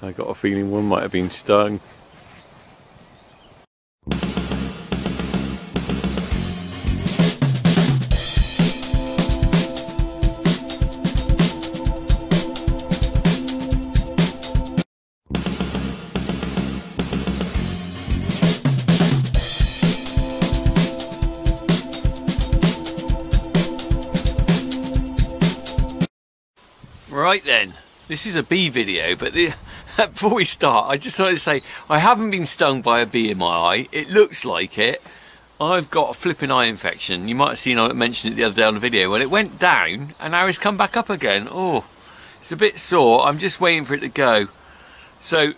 I got a feeling one might have been stung. Right then, this is a bee video, but the, before we start, I just wanted to say I haven't been stung by a bee in my eye. It looks like it. I've got a flipping eye infection. You might have seen I mentioned it the other day on the video. When it went down, and now it's come back up again. Oh, it's a bit sore. I'm just waiting for it to go. So,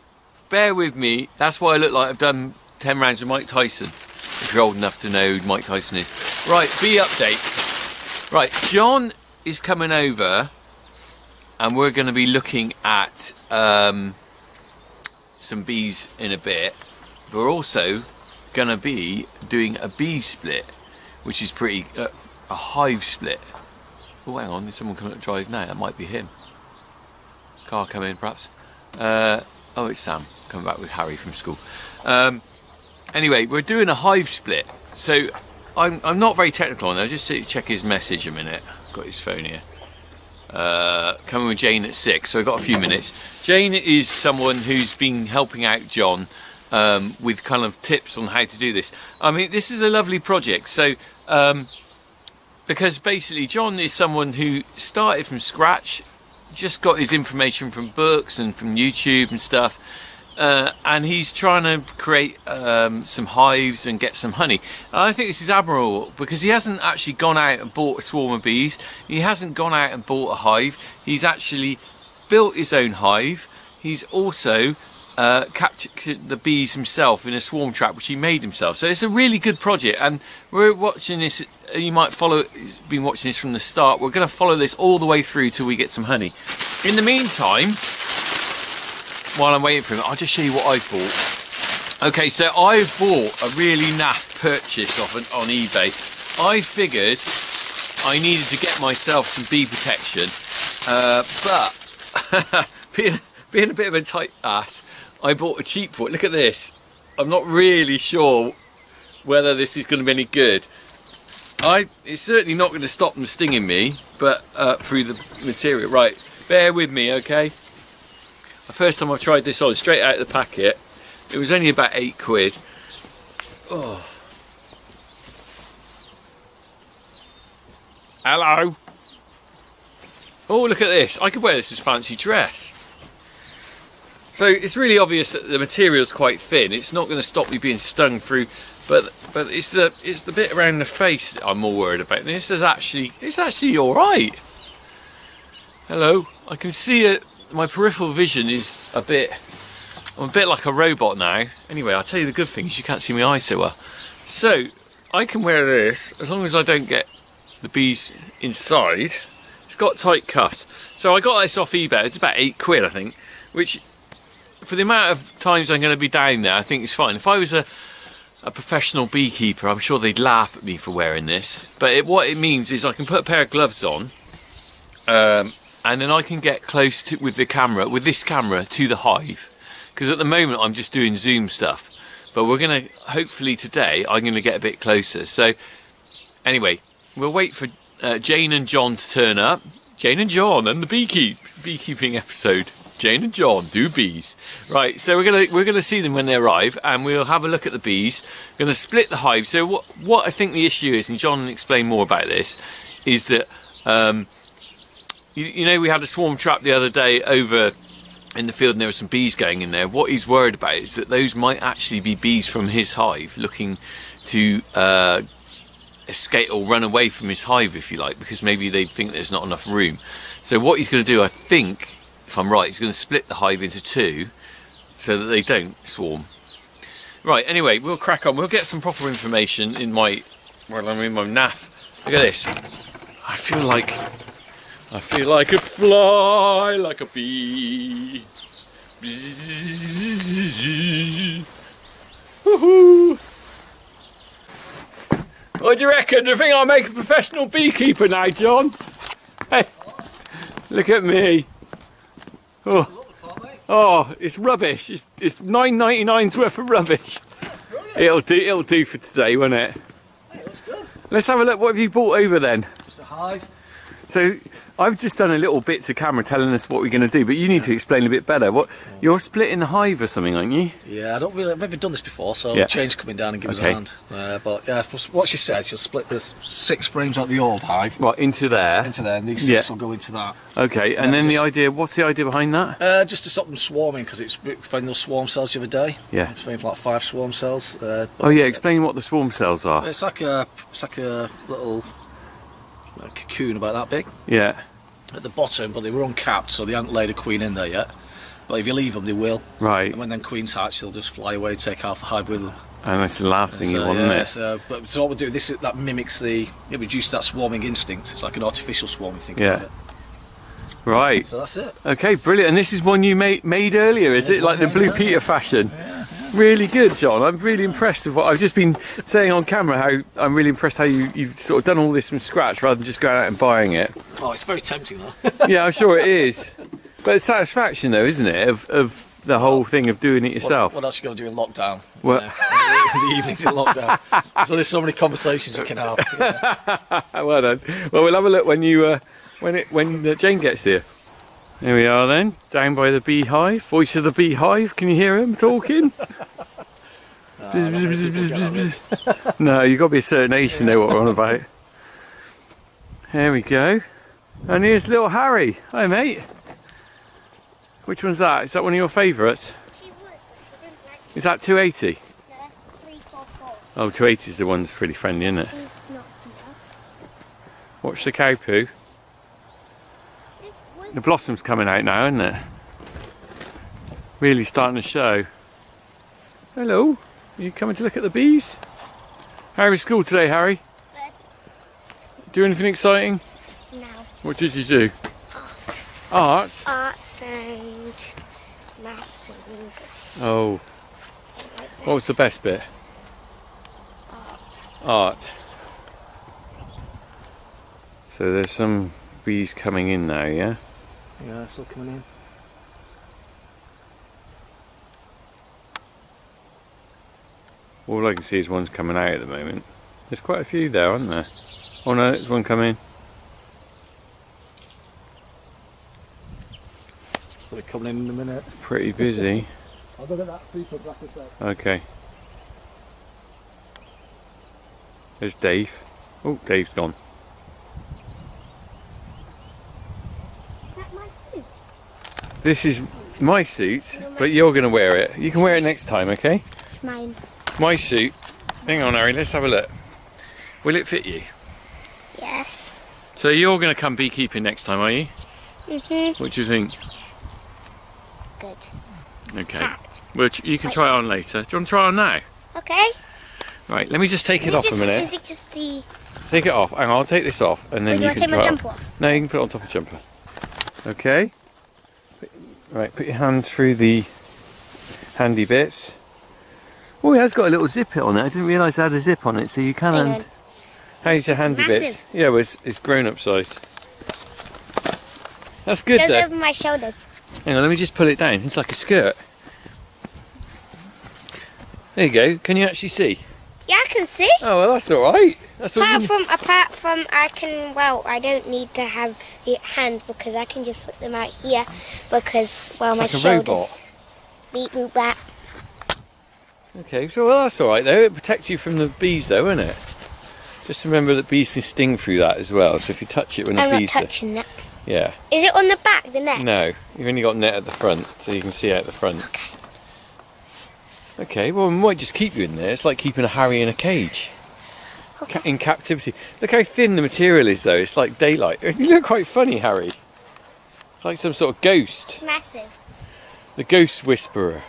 bear with me. That's why I look like I've done 10 rounds with Mike Tyson. If you're old enough to know who Mike Tyson is. Right, bee update. Right, John is coming over and we're going to be looking at um, some bees in a bit. We're also to be doing a bee split, which is pretty uh, a hive split. Oh, hang on, there's someone coming up the drive now. That might be him. Car coming, perhaps. Uh, oh, it's Sam coming back with Harry from school. Um, anyway, we're doing a hive split. So I'm, I'm not very technical on that. Just to check his message a minute. Got his phone here uh, coming with Jane at six, so I've got a few minutes. Jane is someone who's been helping out John um, with kind of tips on how to do this. I mean, this is a lovely project. So, um, because basically John is someone who started from scratch, just got his information from books and from YouTube and stuff, uh, and he's trying to create um, some hives and get some honey. I think this is admirable because he hasn't actually gone out and bought a swarm of bees. He hasn't gone out and bought a hive. He's actually built his own hive. He's also uh, captured the bees himself in a swarm trap which he made himself. So it's a really good project and we're watching this, you might follow, been watching this from the start. We're going to follow this all the way through till we get some honey. In the meantime, while I'm waiting for him, I'll just show you what I've bought. Okay, so I bought a really naff purchase off an, on eBay. I figured I needed to get myself some bee protection, uh, but being, being a bit of a tight ass, I bought a cheap one. Look at this. I'm not really sure whether this is going to be any good. I It's certainly not going to stop them stinging me, but uh, through the material. Right, bear with me, okay? The first time I tried this on, straight out of the packet, it was only about eight quid. Oh. Hello. Oh, look at this. I could wear this as fancy dress. So it's really obvious that the material's quite thin. It's not going to stop you being stung through, but but it's the it's the bit around the face that I'm more worried about. And this is actually it's actually all right. Hello. I can see it my peripheral vision is a bit I'm a bit like a robot now. Anyway I'll tell you the good thing is you can't see my eyes so well. So I can wear this as long as I don't get the bees inside. It's got tight cuffs so I got this off eBay. It's about eight quid I think which for the amount of times I'm going to be down there I think it's fine. If I was a a professional beekeeper I'm sure they'd laugh at me for wearing this. But it, what it means is I can put a pair of gloves on um, and then I can get close to with the camera with this camera to the hive. Because at the moment I'm just doing zoom stuff. But we're gonna hopefully today I'm gonna get a bit closer. So anyway we'll wait for uh, Jane and John to turn up. Jane and John and the beekeep beekeeping episode. Jane and John do bees. Right so we're gonna we're gonna see them when they arrive and we'll have a look at the bees. We're gonna split the hive. So what what I think the issue is and John will explain more about this is that um, you, you know, we had a swarm trap the other day over in the field and there were some bees going in there. What he's worried about is that those might actually be bees from his hive looking to uh, escape or run away from his hive, if you like, because maybe they think there's not enough room. So what he's going to do, I think, if I'm right, he's going to split the hive into two so that they don't swarm. Right, anyway, we'll crack on. We'll get some proper information in my, well, I'm in my naff. Look at this. I feel like I feel like a fly, like a bee. Woohoo! What do you reckon? Do you think I'll make a professional beekeeper now, John? Hey, look at me. Oh, Oh, it's rubbish. It's it's nine ninety nine's worth of rubbish. It'll do. It'll do for today, won't it? Hey, looks good. Let's have a look. What have you brought over then? Just a hive. So I've just done a little bit to camera telling us what we're going to do, but you need to explain a bit better. What you're splitting the hive or something, aren't you? Yeah, I don't really. I've never done this before, so Yeah. Jane's coming down and give Okay. us a hand. Uh, but yeah, what she said, she'll split the six frames out the old hive What into there? into there, and these six Yeah. will go into that. Okay, and Yeah, then the idea. What's the idea behind that? Uh, just to stop them swarming, because it's found those swarm cells the other day. Yeah. It's found like five swarm cells. Uh, Oh yeah, explain what the swarm cells are. It's like a, it's like a little uh, cocoon about that big Yeah. At the bottom, but they were uncapped, so they haven't laid a queen in there yet. But if you leave them, they will. Right. And when then queens hatch, they'll just fly away, take half the hive with them. And that's the last thing you want, yeah, isn't it? So, but so what we do, this that mimics the, it reduces that swarming instinct. It's like an artificial swarm. You think Yeah. Right. So that's it. Okay, brilliant. And this is one you made made earlier, is it? Like the Blue. Peter fashion. Really good, John. I'm really impressed with what I've just been saying on camera. How I'm really impressed how you, you've sort of done all this from scratch rather than just going out and buying it. Oh, it's very tempting though. yeah, I'm sure it is. But it's satisfaction, though, isn't it, of, of the whole thing of doing it yourself? What, what else you got to do in lockdown? What? Yeah. in the evenings in lockdown. There's only so many conversations you can have. Yeah. well done. Well, we'll have a look when you uh, when it when uh, Jane gets here. Here we are then, down by the beehive. Voice of the beehive. Can you hear him talking? Bzz, bzz, bzz, bzz, bzz, bzz. no, you've got to be a certain age to know what we're on about. There we go. And here's little Harry. Hi, mate. Which one's that? Is that one of your favourites? She would, but she didn't like Is that 280? No, three, four, four. Oh, 280 is the one that's really friendly, isn't it? She's not here. Watch the cow poo. The blossom's coming out now, isn't it? Really starting to show. Hello, are you coming to look at the bees? How was school today, Harry? Do anything exciting? now. What did you do? Art? Arts and maths and English. Oh, like what was the best bit? Art. Art. So there's some bees coming in now, yeah? Yeah, still coming in. All I can see is one's coming out at the moment. There's quite a few there, aren't there? Oh no, there's one coming. So they're coming in in a minute. Pretty busy. I'll go get that super back a. Okay. There's Dave. Oh, Dave's gone. Is that my suit? This is my suit, but you're going to wear it. You can wear it next time, okay? It's mine. My suit. Hang on, Harry, let's have a look. Will it fit you? Yes. So you're going to come beekeeping next time, are you? Mm-hmm. What do you think? Good. Okay. Hat. Well, you can try it on later. Do you want to try on now? Okay. Right, let me just take it off just, a minute. Is it just the... Take it off. Hang on, I'll take this off and then Wait, do you I can take my jumper off. off? No, you can put it on top of the jumper. Okay. Right, put your hand through the handy bits. Oh, it has got a little zip on it. I didn't realise it had a zip on it, so you can. On. How's your handy bits? Yeah, well, it's, it's grown up size. That's good Goes though. over my shoulders. Hang on, let me just pull it down. It's like a skirt. There you go. Can you actually see? Yeah, I can see. Oh, well, that's all right. That's Apart from, apart from, I can, well, I don't need to have the hands because I can just put them out here because, well, my like shoulders. robot. Beep boop that. Okay, so well, that's all right though. It protects you from the bees, though, isn't it? Just remember that bees can sting through that as well. So if you touch it when the I'm not bees, are- touching that. yeah, Is it on the back, the neck? no, you've only got net at the front, so you can see out the front. Okay. Okay, well, we might just keep you in there. It's like keeping a Harry in a cage, Ca- in captivity. Look how thin the material is, though. It's like daylight. You look quite funny, Harry. It's like some sort of ghost, Massive. the ghost whisperer.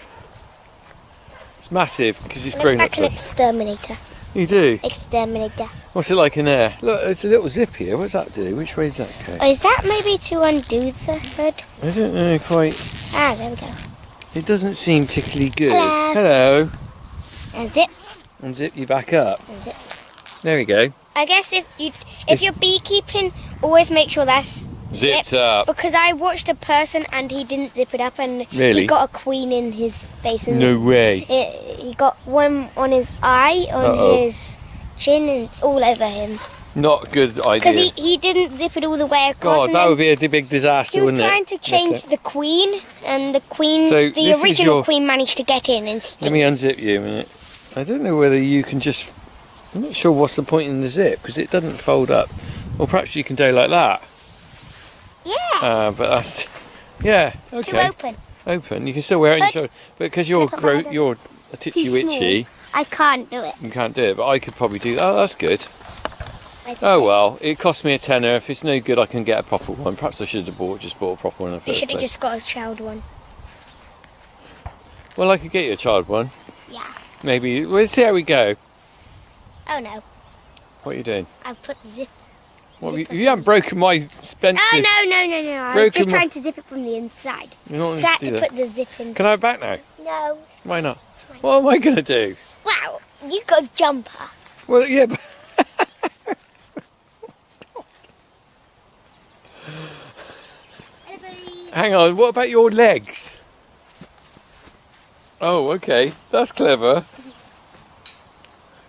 It's massive because it's grown like up. an exterminator. You do. Exterminator. What's it like in there? Look, it's a little zip here. What's that do? Which way does that go? Oh, is that maybe to undo the hood? I don't know quite. Ah, there we go. It doesn't seem particularly good. Hello. Hello. And zip, you back up. and zip. There we go. I guess if you if you're beekeeping, always make sure that's Zipped up. because I watched a person and he didn't zip it up and Really? he got a queen in his face and No way. it, he got one on his eye, on Uh-oh. his chin, and all over him. Not good Because he, he didn't zip it all the way across. God, that would be a big disaster, wouldn't it? he was trying to change the queen, and the queen, So the original your- queen, managed to get in and Let me unzip you a minute. I don't know whether you can just. I'm not sure what's the point in the zip because it doesn't fold up. Or perhaps you can do like that. Yeah, Uh, but that's. Yeah, too okay. open. Open. You can still wear it on your But- shoulder. But because you're gro- you're a titchy witchy, I can't do it. you can't do it. But I could probably do that. Oh, that's good. Oh well, it cost me a tenner. If it's no good, I can get a proper one. Perhaps I should have bought just bought a proper one in the You should have just got a child one. Well, I could get you a child one. Yeah. Maybe. We'll see how we go. Oh no, What are you doing? I put the zip. What, Zipper you, you haven't broken my expensive. Oh no no no no! I was just trying to zip it from the inside. You're not So I had to to do that. put the zip in. Can I have back now? No, Why not? it's fine. What am I going to do? Wow, you got a jumper. Well, yeah, but hang on. What about your legs? Oh, okay. That's clever.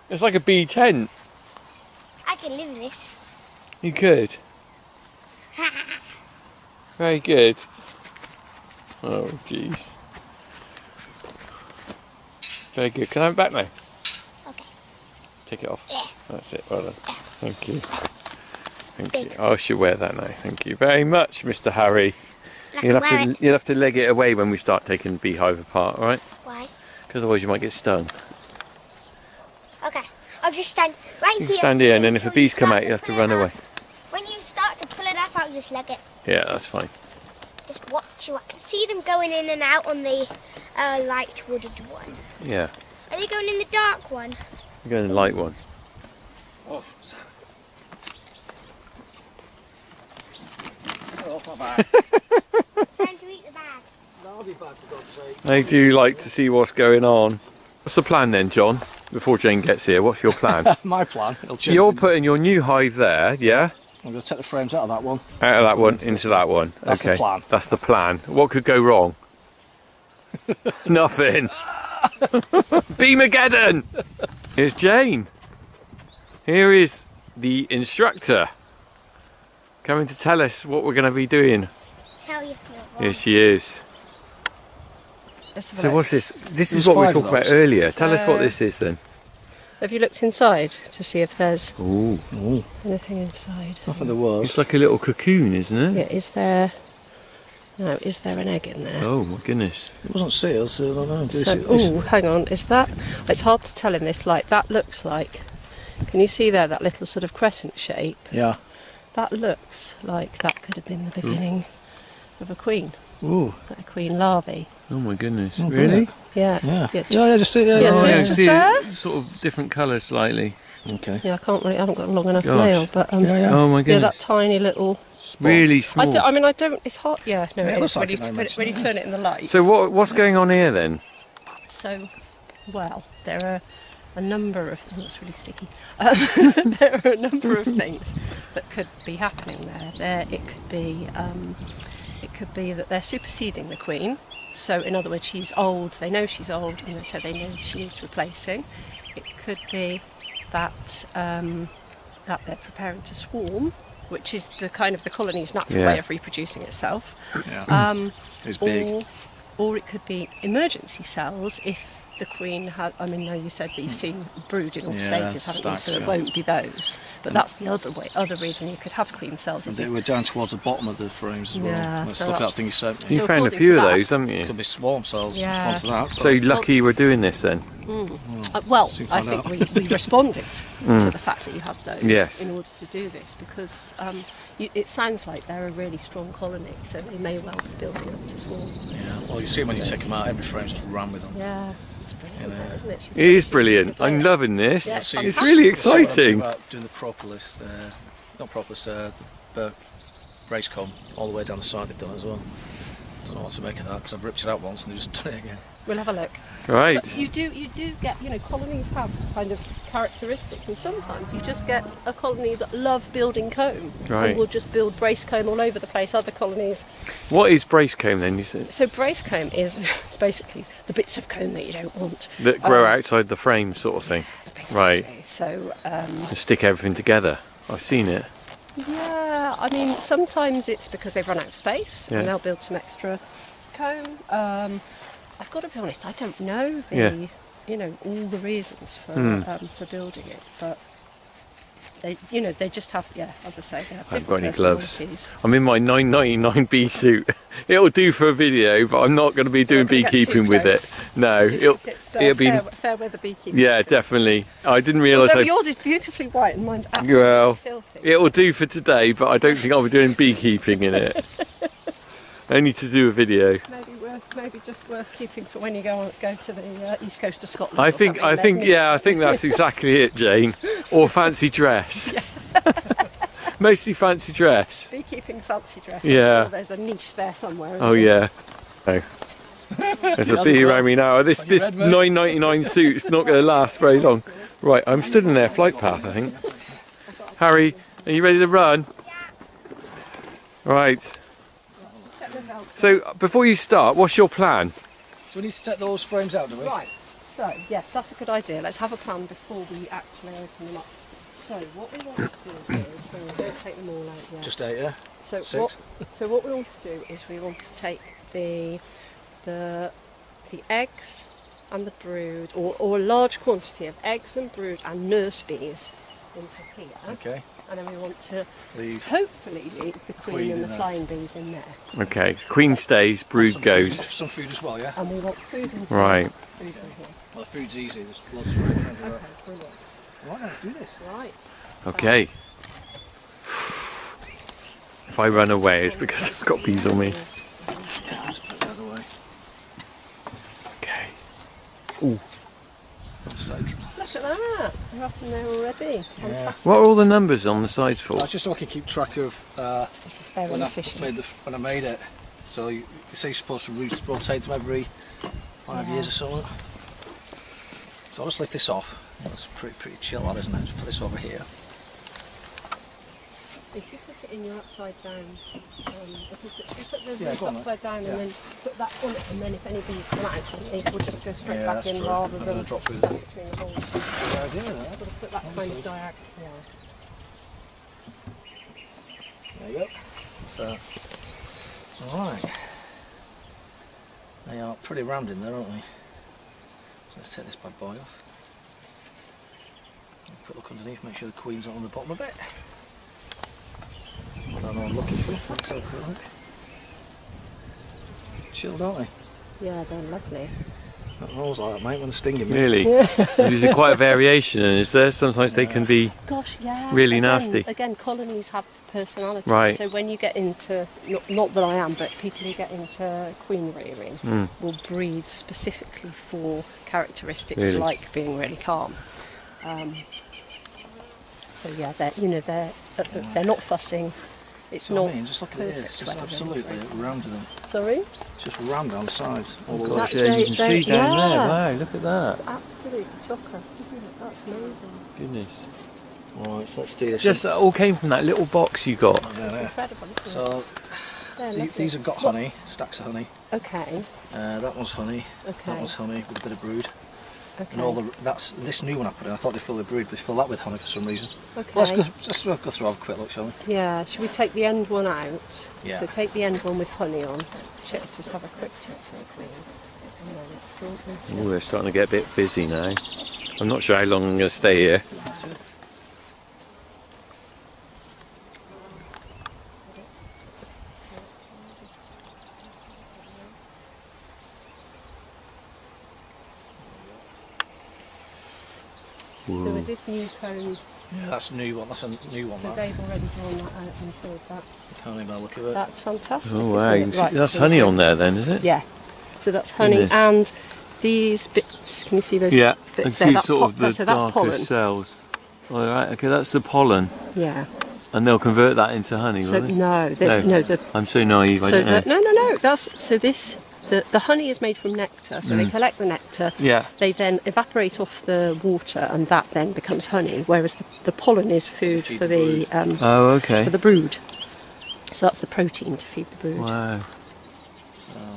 It's like a bee tent. I can live in this. You could. Very good. Oh, jeez. Very good. Can I have it back now? Okay. Take it off. Yeah. That's it. Well done. Thank you. Thank Big. you. I should wear that now. Thank you very much, Mr. Harry. Black You'll and have to white. you'll have to leg it away when we start taking the beehive apart, all right? Why? Because otherwise you might get stung. Okay. I'll just stand right You here. can stand here, and then if the bees come out, you have to run away. When you start to pull it up, I'll just leg it. Yeah, that's fine. Just watch you. I can see them going in and out on the uh, light wooded one. Yeah, Are they going in the dark one? I'm going in the light one. Oh, so- Oh, my bag. Time to eat the bag. I'll be back for God's sake. I do like to see what's going on. What's the plan then, John? Before Jane gets here, what's your plan? My plan. You're putting your new hive there, yeah? I'm going to take the frames out of that one. Out of that one into that one. That's the okay. plan. That's the plan. What could go wrong? Nothing. Beamageddon! Here's Jane. Here is the instructor coming to tell us what we're going to be doing. Tell you if you're. Here she is. Let's have a So what's this? This is what we talked about those. earlier. Tell us what this is then. Have you looked inside to see if there's Ooh. Oh, anything inside? I think there was. It's like a little cocoon, isn't it? Yeah, is there? No, is there an egg in there? Oh my goodness. It wasn't sealed, so I don't know. Did So, it see- oh, hang on. Is that? It's hard to tell in this light. That looks like. Can you see there that little sort of crescent shape? Yeah. That looks like that could have been the beginning of a queen, Ooh. a queen larvae. Oh my goodness. Oh, really? Yeah. Yeah. just- Yeah, yeah, just see. Yeah, Yeah, yeah, yeah. Just see there? sort of different colour slightly. Okay. Yeah, I can't really. I haven't got a long enough Gosh. nail, but um, Yeah, yeah. Oh my goodness. yeah, that tiny little. really I, small. do, I mean, I don't. It's hot. Yeah, no, Yeah, it it looks is. When like you, it when, much, when you turn it in the light. So what what's going on here then? So, well, there are a number of. Oh, it's really sticky. Um, there are a number of things that could be happening there. There, it could be. Um, it could be that they're superseding the queen. So, in other words, she's old. They know she's old, and so they know she needs replacing. It could be that um, that they're preparing to swarm, which is the kind of the colony's natural Yeah. way of reproducing itself. Yeah. Um, It's big. or, or it could be emergency cells if the queen had. I mean, now you said that you've seen brood in all Yeah, stages, haven't stacks, you? So it yeah. won't be those. But that's the other way. Other reason you could have queen cells And is they were down towards the bottom of the frames as well. Yeah, Let's so look at that thing you sent You. So found a few of that- those, haven't you? Could be swarm cells Yeah. onto that. So but- lucky you were doing this then. Uh, well, I find think we, we responded to the fact that you have those Mm. Yes. in order to do this because um, you, it sounds like they're a really strong colony, so they may well be building up to swarm. Yeah. Well, you see when you take them out, every frame's just ran with them. Yeah, it's brilliant, Yeah. that, isn't it? She's It is brilliant. I'm loving this. Yeah, it's So it's you- really so I'm exciting. About doing the propolis, uh, not propolis, uh, the burr brace comb all the way down the side they've done as well. Don't know what to make of that because I've ripped it out once and they've just done it again. We'll have a look. Right. So you do you do get you know colonies have kind of characteristics, and sometimes you just get a colony that love building comb Right. and will just build brace comb all over the place. Other colonies. What is brace comb then? You said So brace comb is it's basically the bits of comb that you don't want. that grow Um, outside the frame, sort of thing. basically. Right. So um, stick everything together. I've seen it. yeah, I mean sometimes it's because they've run out of space Yeah. and they'll build some extra comb. Um, I've got to be honest, I don't know the Yeah. you know all the reasons for Hmm. um, for building it, but they you know they just have yeah as I say, they have I haven't got any gloves. I'm in my 999 bee suit. It'll do for a video, but I'm not going to be doing too beekeeping with it. No, it'll, uh, it'll be. fair, fair weather beekeeping. Yeah, isn't definitely. I didn't realise. Although I- yours is beautifully white and mine's absolutely Well, filthy. It'll do for today, but I don't think I'll be doing beekeeping in it. Only to do a video. Maybe worth, maybe just worth keeping for when you go on, go to the uh, east coast of Scotland. I think. I think, no- yeah, I think that's exactly it, Jane. Or fancy dress. Mostly fancy dress. beekeeping fancy dress. Yeah. I'm sure there's a niche there somewhere. Oh there? yeah. Oh. There's a Does bee it around me now. This this 9.99 suit's not going to last very long. Right, I'm stood in their flight path. I think. Harry, are you ready to run? Yeah. Right. So before you start, what's your plan? Do we need to take those frames out, do we? Right. So yes, that's a good idea. Let's have a plan before we actually open them up. So what we want to do is, oh, we don't take them all out yet. Just eight, yeah? So Six. what? So what we want to do is we want to take the the the eggs and the brood, or, or a large quantity of eggs and brood and nurse bees into here, Okay. and then we want to Leave. hopefully leave the queen, Queen and in the there. flying bees in there, Okay, queen stays, brood some goes. Food, some food as well, yeah? and we want food in Right. Food in here. Well, food's easy. There's lots of food. Okay, brilliant. Right, let's do this. Right. Okay. If I run away, it's because I've got bees on me. Yeah, let's put it the other way. Okay. So, Look at that. They're up in there already. Fantastic. What are all the numbers on the sides for? that's just so I can keep track of uh, This is very when, I made the, when I made it. So you, you say you're supposed to rot- rotate them every five Yeah. years or so. So I'll just lift this off. That's pretty pretty chill, that isn't it? Just put this over here. If you put it in your upside down, um, if you put, if you the Yeah, roof go on then. upside down Yeah. and then put that on it, and then if any bees come out, it will just go straight Yeah, back in true. rather than drop through the- between the holes. Good idea, that. Sort of put that kind of diagonal. Yeah. There you go. So, alright. They are pretty rammed in there, aren't they? So let's take this bad boy off. Have a look underneath, make sure the queen's not on the bottom of it. I don't know what I'm looking for. Let's have a quick look. Chilled, aren't they? Yeah, they're lovely. Not always like that, mate, when they're stinging me. Really? There's quite a variation, is there? Sometimes they can be. Gosh, yeah. Really again, nasty. Again, colonies have personalities. Right. So when you get into, not, not that I am, but people who get into queen rearing Mm. will breed specifically for characteristics Really? like being really calm. Um, so yeah, they're you know they're uh, they're not fussing. It's not I mean, just look at perfect this, just weather, absolutely right? rammed them. Sorry, Just rammed down the sides. All the way. Gosh, yeah, you can They- see they- down there. Wow, look at that. it's absolute chocker, isn't it? That's amazing. Goodness. Right, so let's do this. Just that all came from that little box you got. Yeah, It's incredible, isn't it? So They're these have got What- honey, stacks of honey. Okay, Uh, that one's honey. okay, That one's honey with a bit of brood. Okay. And all the that's this new one I put in. I thought they filled with brood, but they fill that with honey for some reason. okay. Let's go. Let's go through. Have a quick look, shall we? Yeah, should we take the end one out? Yeah. So take the end one with honey on. Check, just have a quick check for the queen. And then it's all into- Oh, they're starting to get a bit busy now. I'm not sure how long I'm going to stay here. So is this new comb? Yeah, that's a new one. That's a new one. So That. they've already drawn that out and filled that. Can't even look at it. That's fantastic. Oh isn't wow, it? you see- Right, that's so honey on there then, is it? Yeah. So that's honey and these bits. Can you see those? Yeah, I bits can there? see That's sort po- of the so that's darker pollen. cells. All right, okay, that's the pollen. Yeah. And they'll convert that into honey, So will they? no, No. no, the I'm so naive. I so don't the, know. no no no that's so this the, the honey is made from nectar. So Mm. they collect the nectar. Yeah. They then evaporate off the water, and that then becomes honey. Whereas the, the pollen is food for the the um, Oh, okay. for the brood. So that's the protein to feed the brood. Wow.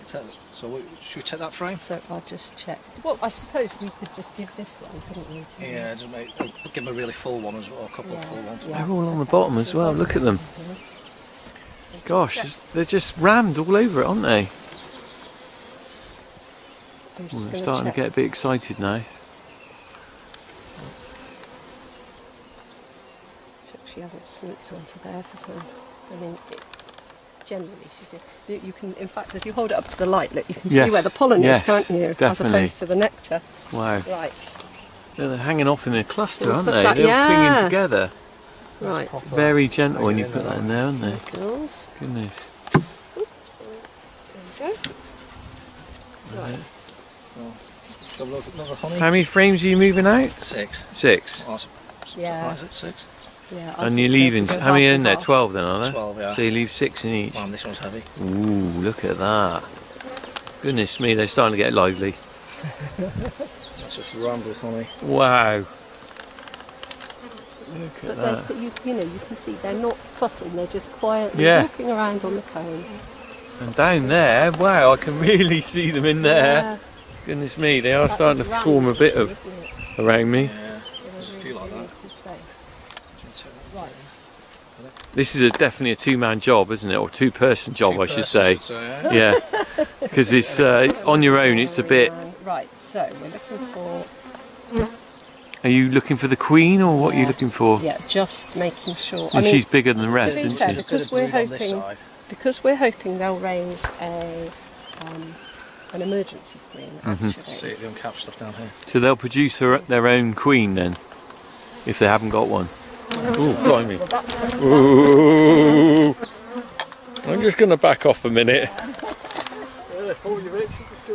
So, I'll so should we take that frame? So I'll just check. Well, I suppose we could just give this one, couldn't we? to- Yeah, just make, uh, give them a really full one as well, a couple of full ones. yeah. They're all on the bottom as well. Look at them. Gosh, they're just rammed all over it, aren't they? I'm just I'm starting check. to get a bit excited now. check She hasn't sneaked onto there for some. I mean, it, generally she's. You you can, in fact, as you hold it up to the light, look, you can Yes, see where the pollen yes, is, can't you? As opposed to the nectar. Wow. Right. They're hanging off in a cluster, aren't they? that- They're all yeah. clinging together. Right. Very gentle when you put that in there, aren't they? Girls. Goodness. There we go. Right. Shall we look at another honey? How many frames are you moving out? Six. Six. Oh, that's a Yeah. surprise, is it six? Yeah. I And you're leaving, if we go how many are in there? half. Twelve then, are there? Twelve, yeah. So you leave six in each. Man, this one's heavy. Ooh, look at that. Goodness me, they're starting to get lively. That's just rammed with honey. Wow. Look But at they're that. still, you, you know, you can see they're not fussing. They're just quietly Yeah. walking around on the comb. And down there, wow, I can really see them in there. Yeah, Goodness me, they are that starting to form a bit of it? around me. Yeah. They There's a were few like really that. into space. Right. This is a, definitely a two-man job, isn't it, or two-person job, I should say. yeah. Yeah, because it's uh, on your own. It's a bit. Right, so we're looking for Are you looking for the queen, or what are you looking for? yeah, just making sure. And I mean, she's bigger than the rest, isn't fair, she? because we're brood on this hoping because we're hoping they'll raise a um, an emergency queen. Mm-hmm. Actually, See the uncap stuff down here. So they'll produce her, their own queen then, if they haven't got one. Ooh, blimey. well, Ooh. I'm just going to back off a minute.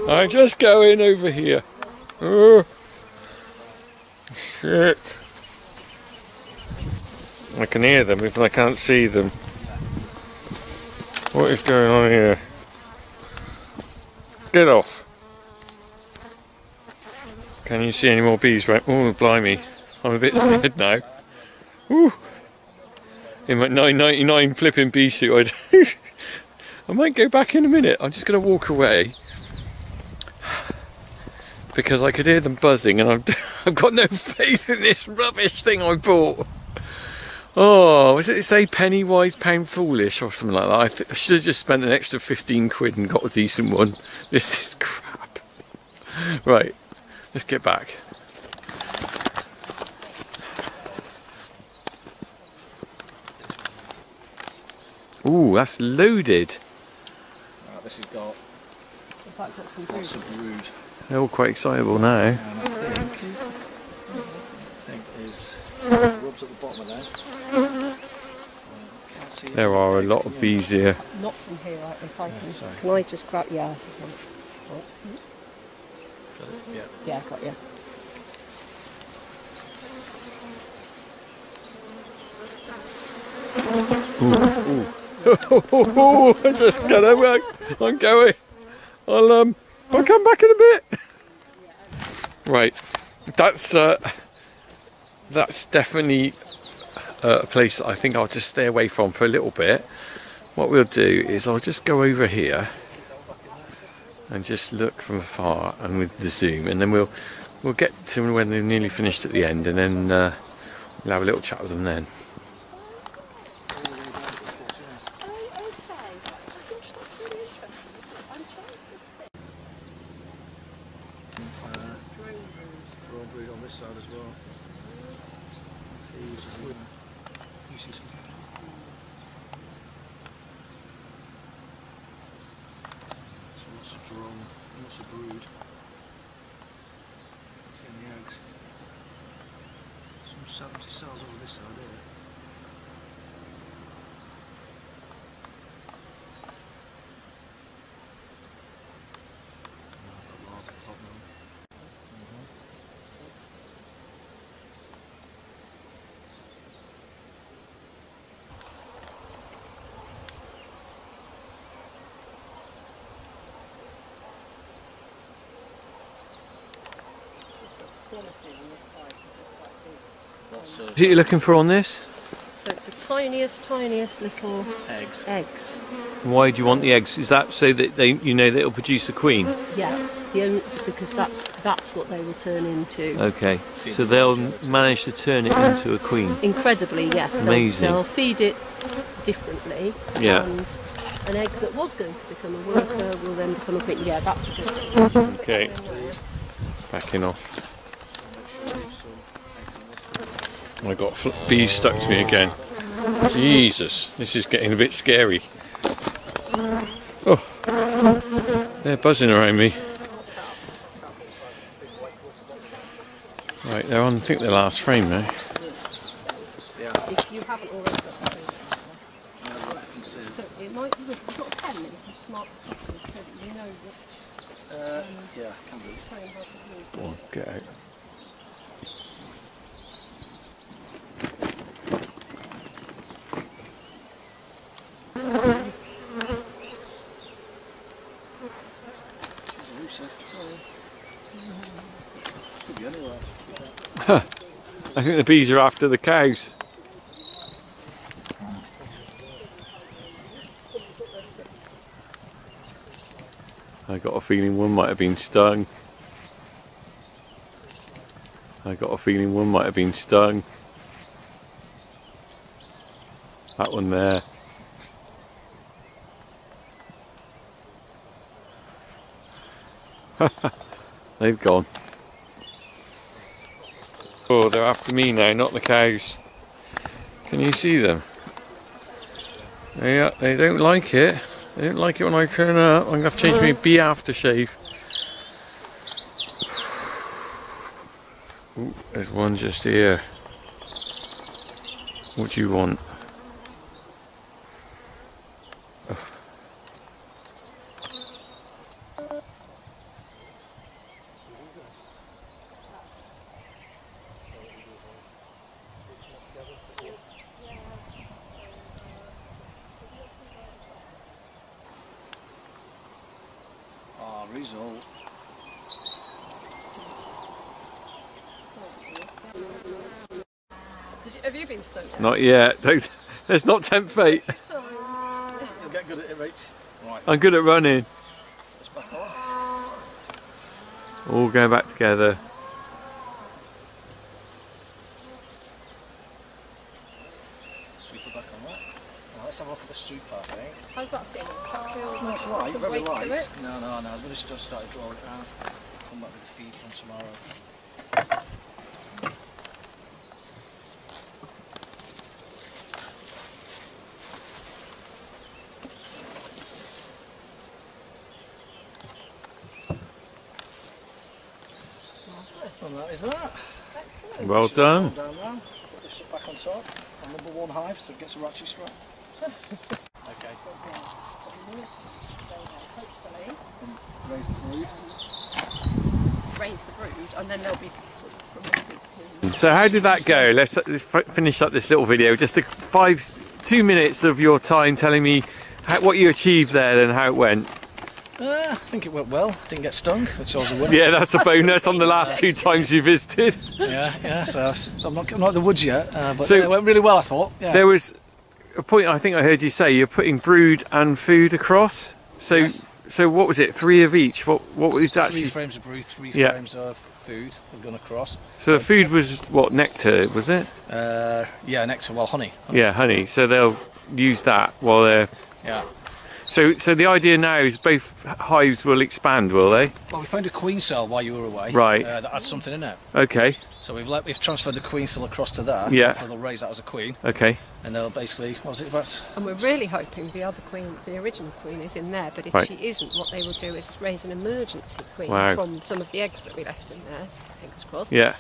I'm just going over here. Oh, shit. I can hear them even I can't see them. What is going on here? Get off. Can you see any more bees? Right. Oh, blimey. I'm a bit scared now. Ooh. In my 999 flipping bee suit, I'd I might go back in a minute. I'm just going to walk away because I could hear them buzzing, and I've, I've got no faith in this rubbish thing I bought. Oh, was it say penny wise, pound foolish, or something like that? I, th- I should have just spent an extra 15 quid and got a decent one. This is crap. Right, let's get back. Ooh, that's loaded. Right, this has got it's like got some lots of brood. They're all quite excitable now. And I think, I think there's rubs at the bottom of there. Can't see There are a lot of bees here. Not from here, right? If I can, sorry. can I just grab? Yeah. Yeah. Yeah, got you. I'm just gonna work. I'm going. I'll um. I'll come back in a bit. Right. That's uh. That's definitely a place that I think I'll just stay away from for a little bit. What we'll do is I'll just go over here and just look from afar and with the zoom, and then we'll we'll get to when they're nearly finished at the end, and then uh, we'll have a little chat with them then. Drone brood on this side as well. See, you see something? So lots of drone, lots of brood. See any eggs? Some 70 cells over this side here. Oh, a larva pod now. Mhm. Mm-hmm. promising on this side because it's quite big. What's What um, you're looking for on this? So it's the tiniest, tiniest little eggs? eggs. Why do you want the eggs? Is that so that they, you know, that it'll produce a queen? Yes, only, because that's that's what they will turn into. Okay, so they'll manage to turn it into a queen. Incredibly, yes. They'll, Amazing. They'll feed it differently. Yeah. And an egg that was going to become a worker will then become a queen. Yeah, that's a good. Okay, backing off. I got bees stuck to me again. Jesus, this is getting a bit scary. Oh, they're buzzing around me. Right, they're on, I think the last frame now. If you haven't already got the So it might be worth, you've got a pen then, you can just mark the top of it so that you know which Uh, yeah, can do. frame has the Go on, get out. She's elusive, I tell you. Could be anywhere. I think the bees are after the cows. I got a feeling one might have been stung. I got a feeling one might have been stung. That one there. They've gone. Oh, they're after me now, not the cows. Can you see them? They, are, they don't like it. They don't like it when I turn up. I'm going to have to change my bee aftershave. Ooh, there's one just here. What do you want? Ah, result. Did you, have you been stung? Not yet. It's not Let's not tempt fate. You'll get good at it, Rach. Right, I'm good at running. let's back on. All going back together. Sweep back on that. Now let's have a look at the soup, I think. How's that feeling? That feel It's nice got light, very light. No, no, no. I'm going to just start to draw it out. Come back with the feed from tomorrow. And that is that. Well done. Down. Put this back on top. Number one hive, so it gets a ratchet strap. okay. Raise the brood. raise the brood, and then they'll be. So how did that go? Let's uh, finish up this little video. Just a five, two minutes of your time telling me how, what you achieved there and how it went. I think it went well. Didn't get stung, which was a win. Yeah, that's a bonus on the last two times you visited. yeah, yeah. So I'm not, I'm not at the woods yet, uh, but So- it went really well. I thought. Yeah. There was a point I think I heard you say you're putting brood and food across. So, Yes. so what was it? Three of each. What what was that? three frames of brood, three Yeah. frames of food. We've gone across. So the food was what nectar was it? Uh, yeah, nectar. well, honey. Yeah, honey. So they'll use that while they're. Yeah. So so the idea now is both hives will expand, will they? Well, we found a queen cell while you were away. Right. Uh, that had something in it. Okay. So we've let, we've transferred the queen cell across to that. Yeah. Hopefully they'll raise that as a queen, Okay. and they'll basically what was it about? And we're really hoping the other queen, the original queen, is in there. But if Right. she isn't, what they will do is raise an emergency queen Wow. from some of the eggs that we left in there. Fingers crossed. Yeah.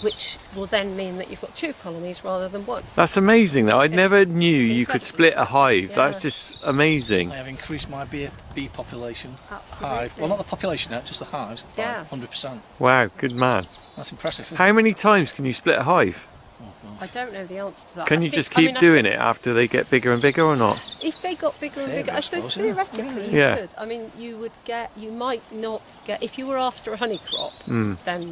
Which will then mean that you've got two colonies rather than one. That's amazing though. I It's never knew you could split a hive. Yeah. That's just amazing. I have increased my bee, bee population. Absolutely. Hive. Well, not the population yet, just the hives. Yeah. Hundred percent. Wow, good man. That's impressive. Isn't How many times can you split a hive? Oh, I don't know the answer to that. Can I you think- just I keep mean, doing think it after they get bigger and bigger or not? If they got bigger and bigger, I I suppose suppose, yeah. theoretically you Yeah. could. I mean, you would get, you might not get, if you were after a honey crop, Mm. then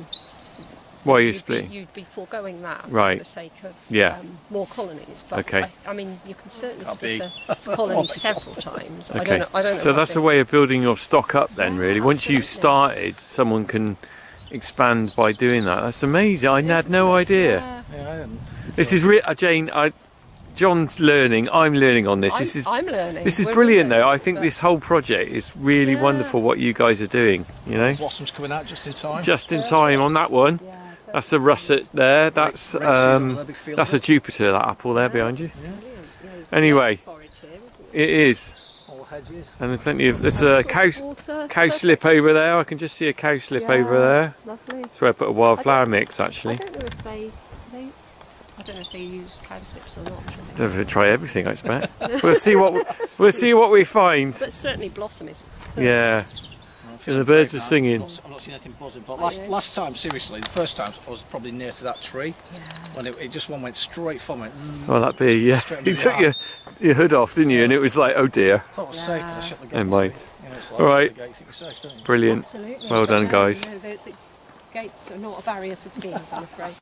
Why are you you'd be, splitting? you'd be foregoing that Right. for the sake of Yeah. um, more colonies. But Okay. I, I mean, you can certainly Can't split be. a That's- that's colony what they several times. I Okay. don't know. I don't know So what that's a way of building your stock up then, Yeah, really. Once you've started, someone can expand by doing that. That's amazing. I Yes, had isn't no idea. Yeah. Yeah, I didn't. This is re- uh, Jane. I, John's learning. I'm learning on this. I'm, This is I'm learning. this is We're brilliant, learning, though. I think this whole project is really Yeah. wonderful. What you guys are doing, you know, Blossoms coming out just in time. just in time on that one. Yeah, That's a russet there. That's um, there, big field that's a. Jupiter. That apple there behind you. Anyway, forage here, isn't it? it is, and there's plenty of. There's a cow of cow slip over there. I can just see a cow slip Yeah. over there. Lovely. That's where I put a wildflower mix I actually. don't know if they, they I don't know if they use cow slips or not. They're going to try everything, I expect. we'll see what we'll see what we find. But certainly blossom is. Yeah. I'm the birds are singing. I've not, I've not seen anything buzzing, but last last time, seriously, the first time I was probably near to that tree Yeah. when it, it just one went straight from it. Well, that be yeah. Straight under You took arm. your your hood off, didn't you? And it was like, oh dear. I thought it was safe because I shut the gate. Never mind. You know, like All right. Gate, you think you're safe. Brilliant. Absolutely. Well done, guys. no, the, the gates are not a barrier to bees, I'm afraid.